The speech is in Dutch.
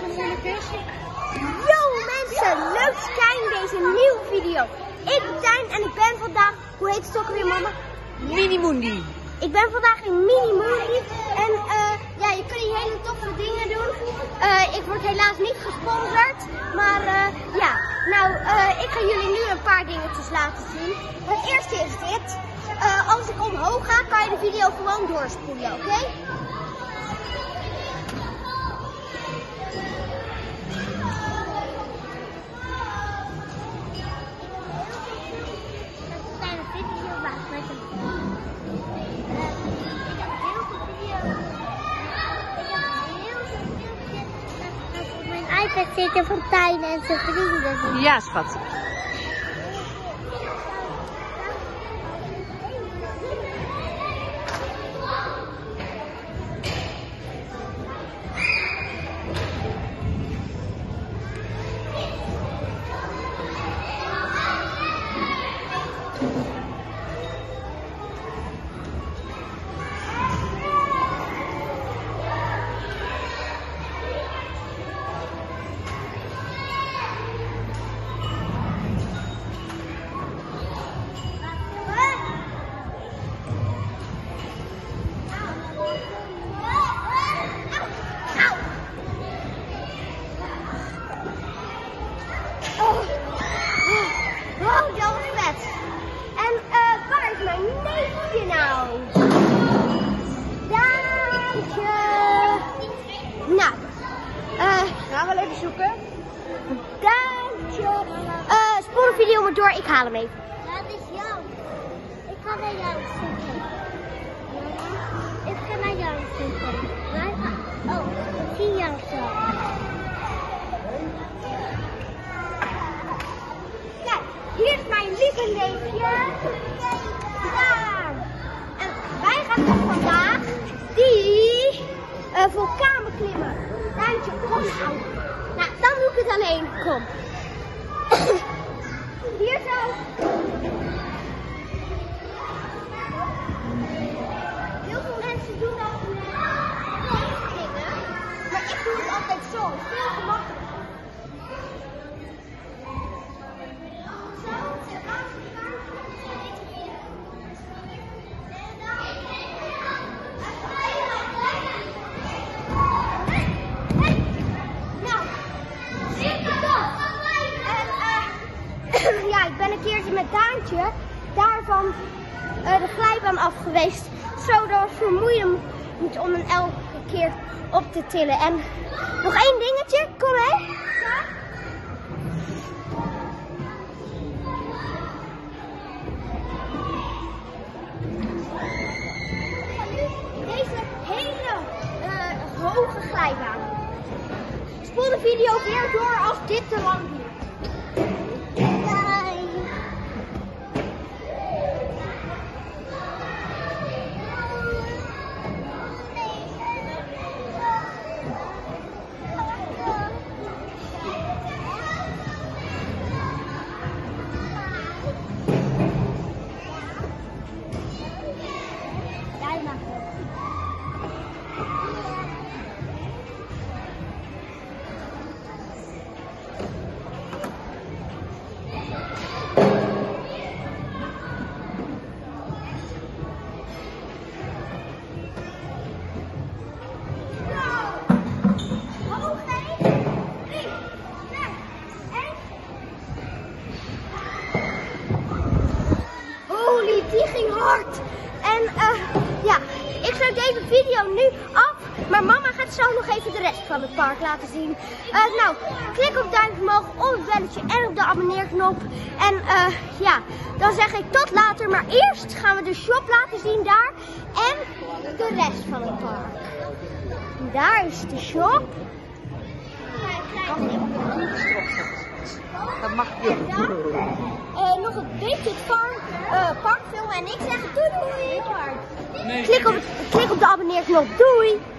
Yo mensen, leuk dat naar deze nieuwe video. Ik ben Tijn en ik ben vandaag, hoe heet het ook weer mama? Mini Mundi. Ik ben vandaag in Mini Movie en eh, ja, je kunt hier hele toffe dingen doen. Eh, ik word helaas niet gesponsord, maar eh, ja. Nou, eh, ik ga jullie nu een paar dingetjes laten zien. Het eerste is dit. Eh, als ik omhoog ga, kan je de video gewoon doorspoelen, oké? iPad zitten van Tijn en zijn vrienden. Ja, schat. Gaan we wel even zoeken? Daantje. Eh, spoel de video maar door, ik haal hem even. Dat is jou. Ik ga naar jou zoeken. Ik ga naar jou zoeken. Oh, ik zie jou zo. Kijk, hier is mijn lieve neefje. Daar. En wij gaan dus vandaag die uh, vulkaan beklimmen. Duintje, kom nou. Nou, dan doe ik het alleen. Kom. Hier zo. Heel veel mensen doen dat met dingen. Maar ik doe het altijd zo. Veel gemakkelijker. Nou, en eh, ja, ik ben een keertje met Daantje daarvan eh, de glijbaan af geweest. Zo, dat was vermoeiend om hem elke keer op te tillen. En nog één dingetje, kom mee. Deze hele eh, hoge glijbaan. Spoel de video weer door als dit te lang duurt. Die ging hard. En eh, ja, ik sluit deze video nu af. Maar mama gaat zo nog even de rest van het park laten zien. Eh, nou, klik op duimpje omhoog, op het belletje en op de abonneerknop. En eh, ja, dan zeg ik tot later. Maar eerst gaan we de shop laten zien daar. En de rest van het park. Daar is de shop. Dat mag je. Eh, nog een beetje farm, park filmen en ik zeg doei doei. Nee, Klik op, klik op de abonneerknop. Doei!